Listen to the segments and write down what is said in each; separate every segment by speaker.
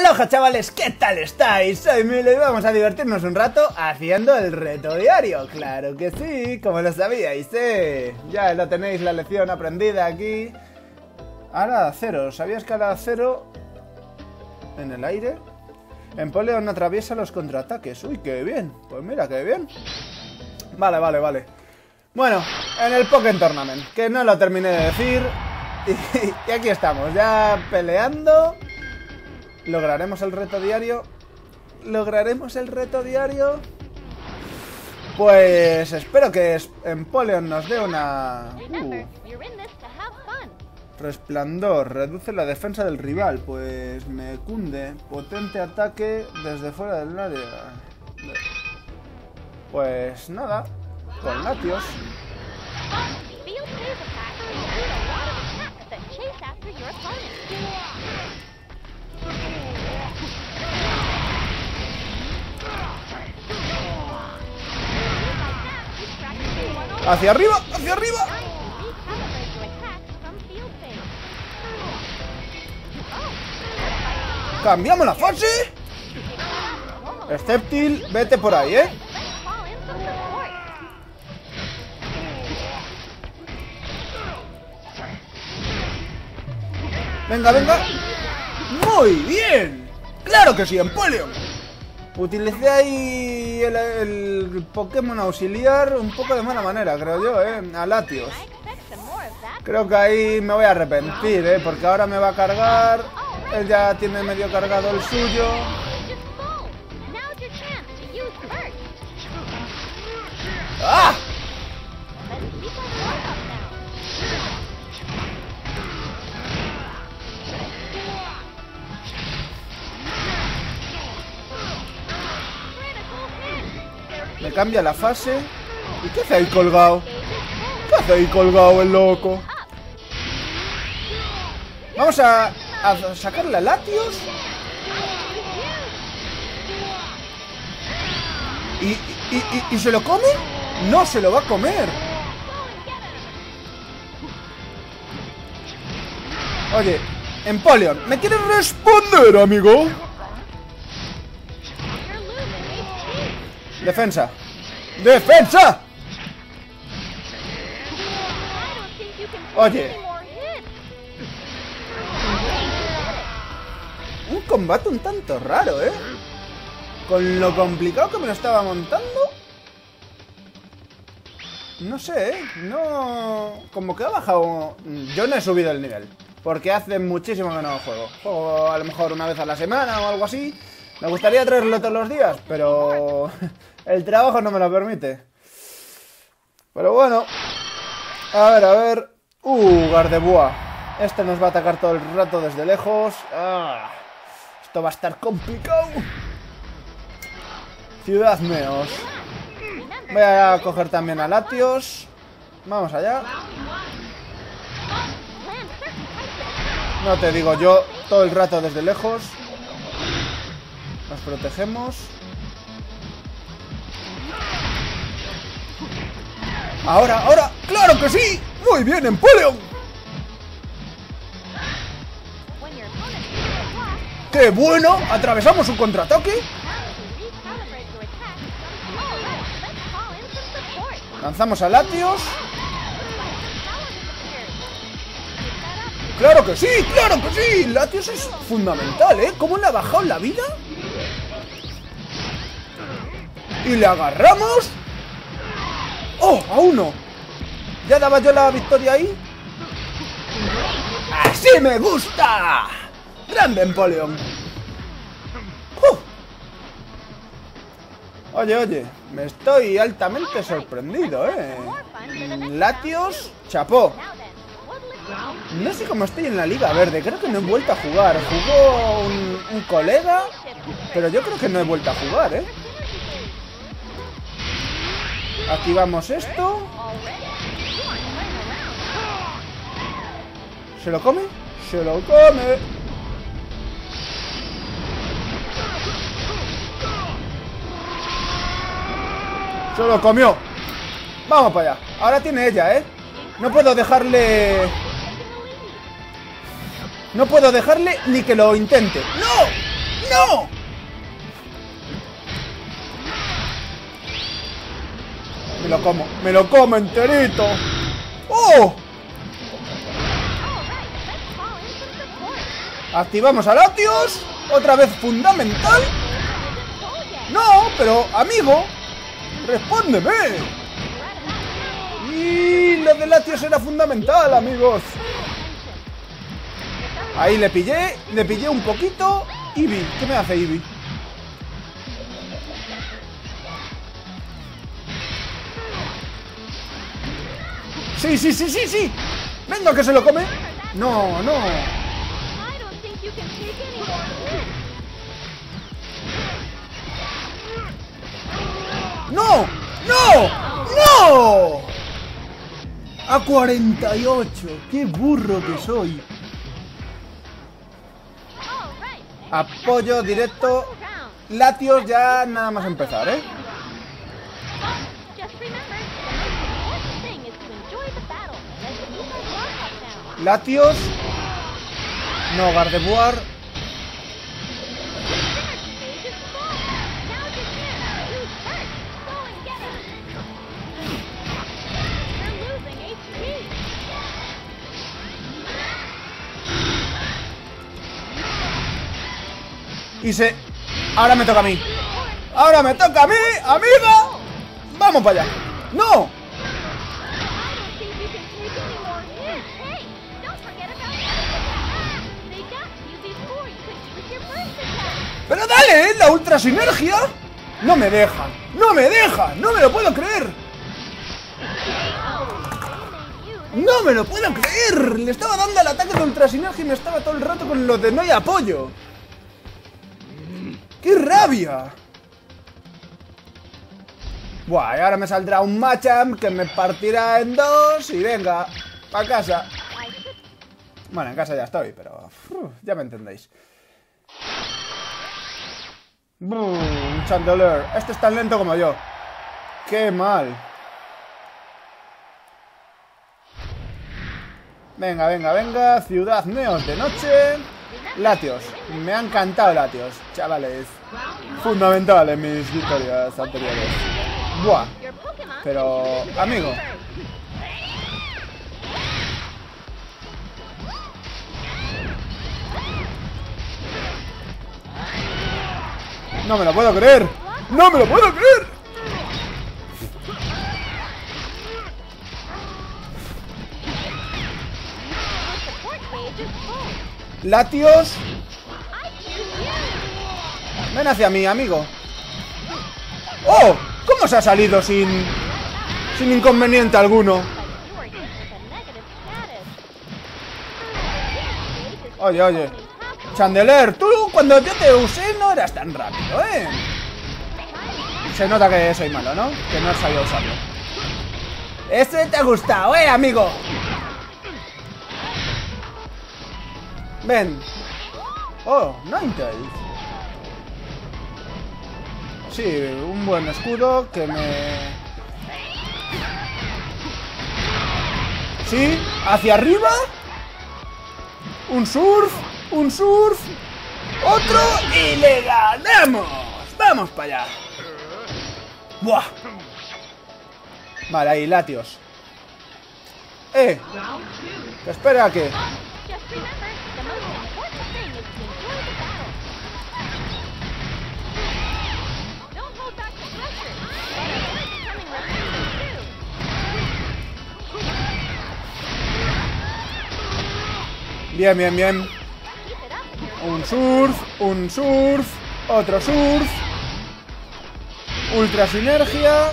Speaker 1: Aloha chavales, ¿qué tal estáis? Soy Milo y vamos a divertirnos un rato haciendo el reto diario. Claro que sí, como lo sabíais, ¿eh? Ya lo tenéis la lección aprendida aquí. Ala cero, ¿sabías que ala cero en el aire? Empoleon atraviesa los contraataques. Uy, qué bien, pues mira, qué bien. Vale, vale, vale. Bueno, en el Pokémon Tournament Que no lo terminé de decir. Y aquí estamos, ya peleando ¿Lograremos el reto diario? ¿Lograremos el reto diario? Pues espero que Empoleon nos dé una... Uh. Resplandor, reduce la defensa del rival, pues me cunde. Potente ataque desde fuera del área. Pues nada, con Latios. ¡Hacia arriba! ¡Hacia arriba! ¡Cambiamos la fase! Sceptil, vete por ahí, ¿eh? Venga, venga. ¡Muy bien! ¡Claro que sí, Empoleon! Utilicé ahí el, Pokémon auxiliar un poco de mala manera, creo yo, ¿eh? A Latios. Creo que ahí me voy a arrepentir, ¿eh? Porque ahora me va a cargar. Él ya tiene medio cargado el suyo. ¡Ah! Cambia la fase. ¿Y qué hace ahí colgado? ¿Qué hace ahí colgado el loco? Vamos a, a sacarle a Latios. ¿Y, y, y, ¿Y se lo come? No se lo va a comer. Oye, Empoleon, ¿me quieres responder, amigo? Defensa. ¡Defensa! Oye. Un combate un tanto raro, ¿eh? Con lo complicado que me lo estaba montando. No sé, ¿eh? No... Como que ha bajado... Yo no he subido el nivel. Porque hace muchísimo que no juego. Juego a lo mejor una vez a la semana o algo así. Me gustaría traerlo todos los días, pero el trabajo no me lo permite. Pero bueno. A ver, a ver. Uh, Gardebois. Este nos va a atacar todo el rato desde lejos. Ah, esto va a estar complicado. Ciudad Meos. Voy a coger también a Latios. Vamos allá. No te digo yo, todo el rato desde lejos. Nos protegemos. Ahora, ahora, ¡claro que sí! ¡Muy bien, Empoleon! ¡Qué bueno! ¿Atravesamos un contraataque? Lanzamos a Latios. ¡Claro que sí! ¡Claro que sí! Latios es fundamental, ¿eh? ¿Cómo le ha bajado la vida? Y le agarramos. ¡Oh! ¡A uno! ¿Ya daba yo la victoria ahí? ¡Así me gusta! ¡Grande Empoleon! ¡Uh! Oye, oye, me estoy altamente sorprendido, ¿eh? Latios, chapó. No sé cómo estoy en la Liga Verde, creo que no he vuelto a jugar. Jugó un, un colega, pero yo creo que no he vuelto a jugar, ¿eh? Activamos esto. ¿Se lo come? ¡Se lo come! ¡Se lo comió! Vamos para allá. Ahora tiene ella, ¿eh? No puedo dejarle... No puedo dejarle ni que lo intente. ¡No! ¡No! Lo como, me lo como enterito. ¡Oh! Activamos a Latios. Otra vez fundamental. No, pero amigo, respóndeme. Y lo de Latios era fundamental, amigos. Ahí le pillé, le pillé un poquito. Eevee, ¿qué me hace Eevee? Sí, sí, sí, sí, sí. Venga, que se lo come. No, no. ¡No! ¡No! ¡No! A 48. ¡Qué burro que soy! Apoyo directo. Latios ya nada más empezar, ¿eh? Latios. No, Gardevoir. Y se... Ahora me toca a mí. Ahora me toca a mí, amigo. Vamos para allá. ¡No! Sinergia! ¡No me deja! ¡No me deja! ¡No me lo puedo creer! ¡No me lo puedo creer! Le estaba dando el ataque de ultra sinergia y me estaba todo el rato con lo de no hay apoyo. ¡Qué rabia! Buah, y ahora me saldrá un Machamp que me partirá en dos y venga, pa' casa. Bueno, en casa ya estoy, pero ya me entendéis. Un Chandelier. Este es tan lento como yo. ¡Qué mal! Venga, venga, venga. Ciudad Neos de noche. Latios. Me ha encantado Latios, chavales. Fundamental en mis victorias anteriores. Buah. Pero, amigo. No me lo puedo creer. No me lo puedo creer. Latios. Ven hacia mí, amigo. ¡Oh! ¿Cómo se ha salido sin... sin inconveniente alguno? Oye, oye. Chandelier, tú cuando yo te usé eras tan rápido, ¿eh? Se nota que soy malo, ¿no? Que no has sabido usarlo. Este te ha gustado, ¿eh, amigo? Ven. Oh, Ninetales. Sí, un buen escudo que me... Sí, hacia arriba. Un surf, un surf. Otro y le ganamos. Vamos para allá. Buah. Vale, ahí, latios. Eh. Espera que... Bien, bien, bien. Un surf, un surf, otro surf. Ultra sinergia.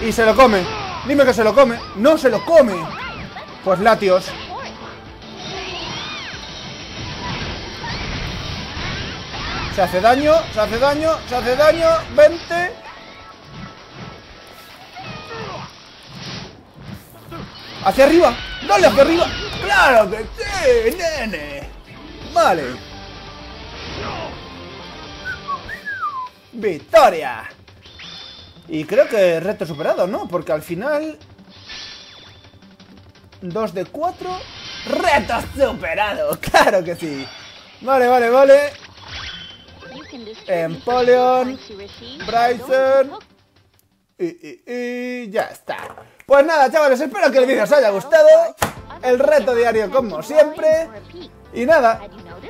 Speaker 1: Y se lo come. Dime que se lo come. No se lo come. Pues latios. Se hace daño, se hace daño, se hace daño. 20. ¡Hacia arriba! ¡Dale hacia arriba! ¡Claro que sí, nene! Vale. ¡Victoria! Y creo que reto superado, ¿no? Porque al final... 2 de 4... ¡Reto superado! ¡Claro que sí! Vale, vale, vale. Empoleon, Bryson. Y, ya está. Pues nada, chavales, espero que el vídeo os haya gustado. El reto diario como siempre. Y nada,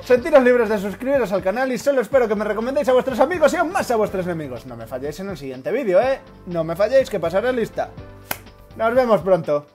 Speaker 1: sentiros libres de suscribiros al canal y solo espero que me recomendéis a vuestros amigos y aún más a vuestros enemigos. No me falléis en el siguiente vídeo, ¿eh? No me falléis, que pasaré lista. Nos vemos pronto.